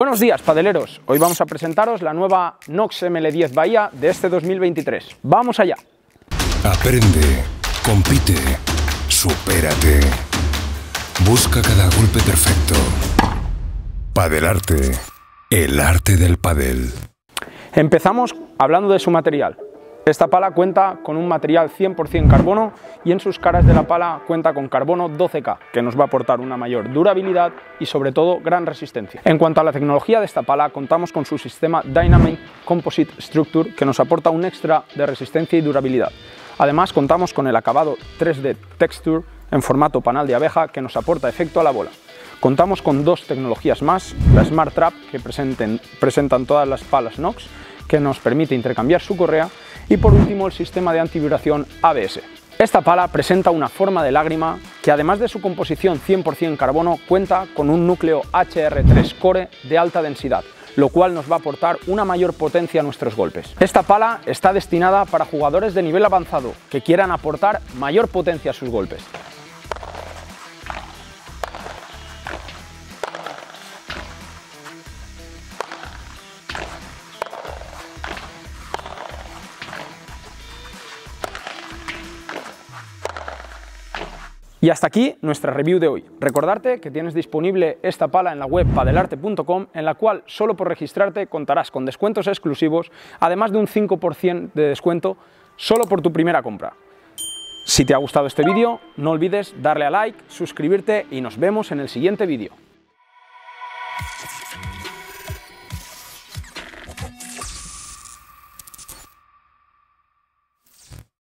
Buenos días, padeleros. Hoy vamos a presentaros la nueva Nox ML10 Bahía de este 2023. ¡Vamos allá! Aprende, compite, supérate. Busca cada golpe perfecto. Padelarte, el arte del padel. Empezamos hablando de su material. Esta pala cuenta con un material 100% carbono y en sus caras de la pala cuenta con carbono 12K, que nos va a aportar una mayor durabilidad y sobre todo gran resistencia. En cuanto a la tecnología de esta pala, contamos con su sistema Dynamic Composite Structure, que nos aporta un extra de resistencia y durabilidad. Además, contamos con el acabado 3D Texture en formato panal de abeja que nos aporta efecto a la bola. Contamos con dos tecnologías más, la Smart Trap, que presentan todas las palas Nox, que nos permite intercambiar su correa, y por último el sistema de antivibración ABS. Esta pala presenta una forma de lágrima que además de su composición 100% carbono cuenta con un núcleo HR3 Core de alta densidad, lo cual nos va a aportar una mayor potencia a nuestros golpes. Esta pala está destinada para jugadores de nivel avanzado que quieran aportar mayor potencia a sus golpes. Y hasta aquí nuestra review de hoy. Recordarte que tienes disponible esta pala en la web padelarte.com, en la cual solo por registrarte contarás con descuentos exclusivos, además de un 5% de descuento solo por tu primera compra. Si te ha gustado este vídeo, no olvides darle a like, suscribirte y nos vemos en el siguiente vídeo.